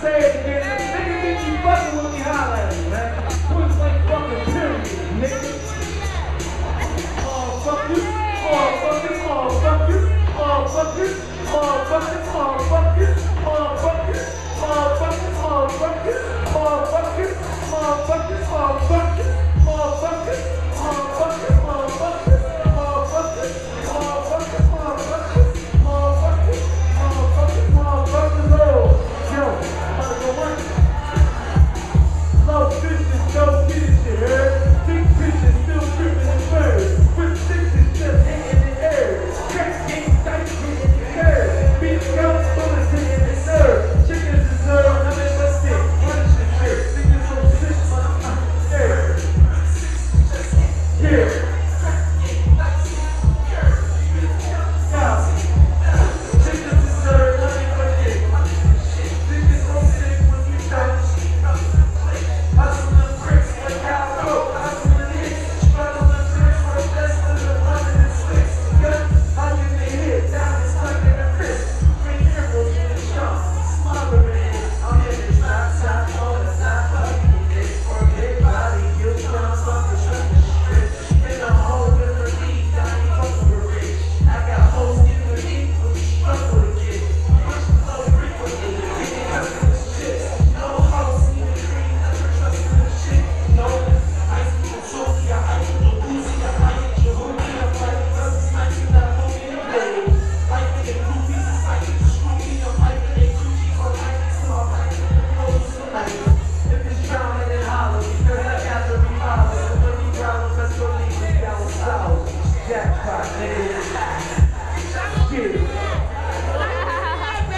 saved in the Benedict Buffalo Island.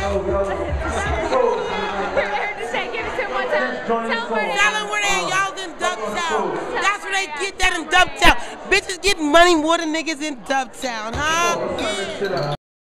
Oh, yo. Tell where they y'all in That's where they get that in DUBtown. Bitches get money more than niggas in DUBtown, huh?